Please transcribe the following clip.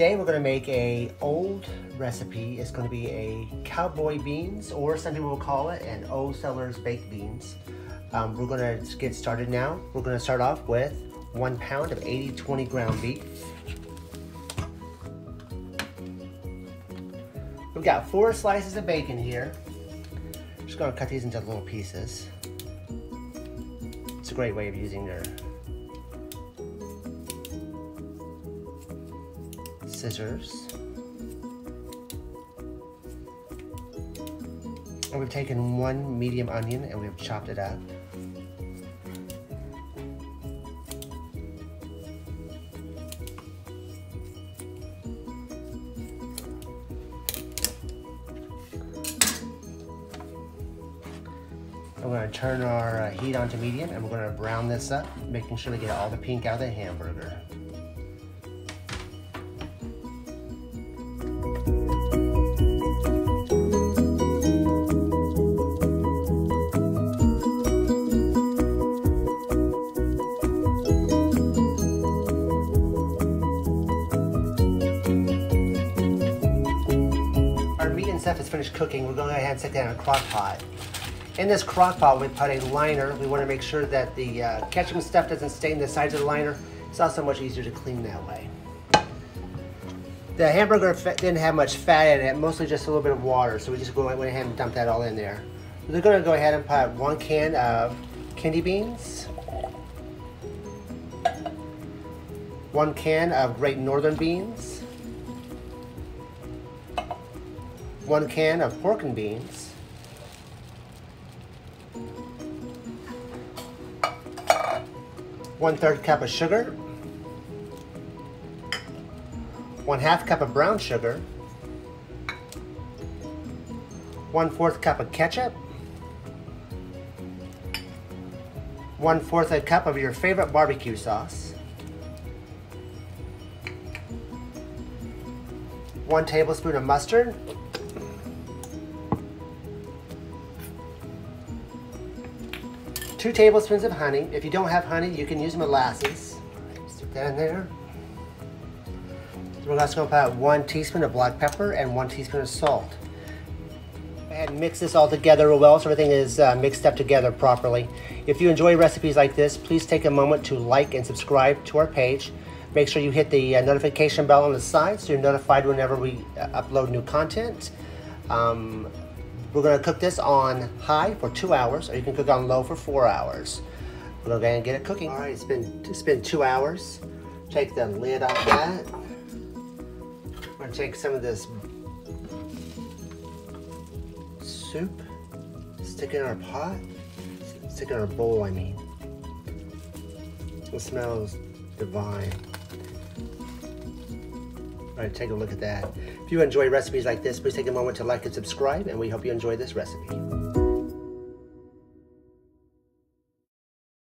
Today we're gonna make a old recipe. It's gonna be a cowboy beans, or some people will call it an old settler's baked beans. Um, we're gonna get started now. We're gonna start off with one pound of 80-20 ground beef. We've got four slices of bacon here. Just gonna cut these into little pieces. It's a great way of using their scissors. And we've taken one medium onion and we've chopped it up. We're going to turn our uh, heat onto medium and we're going to brown this up, making sure to get all the pink out of the hamburger. Our meat and stuff is finished cooking. We're going to ahead and set that in a crock pot. In this crock pot, we put a liner. We want to make sure that the uh, ketchup and stuff doesn't stain the sides of the liner. It's also much easier to clean that way. The hamburger didn't have much fat in it, mostly just a little bit of water, so we just went ahead and dumped that all in there. We're going to go ahead and put one can of kidney beans, one can of Great Northern beans, one can of pork and beans, one third cup of sugar, one half cup of brown sugar, one fourth cup of ketchup, one fourth a cup of your favorite barbecue sauce, one tablespoon of mustard, two tablespoons of honey. If you don't have honey, you can use molasses. Stick that in there. We're also to put one teaspoon of black pepper and one teaspoon of salt. And mix this all together well so everything is uh, mixed up together properly. If you enjoy recipes like this, please take a moment to like and subscribe to our page. Make sure you hit the uh, notification bell on the side so you're notified whenever we uh, upload new content. Um, we're to cook this on high for two hours, or you can cook on low for four hours. To go ahead and get it cooking. All right, it's been, it's been two hours. Take the lid off that. We're to take some of this soup, stick it in our pot, stick it in our bowl, I mean. It smells divine. All right, take a look at that. If you enjoy recipes like this, please take a moment to like and subscribe, and we hope you enjoy this recipe.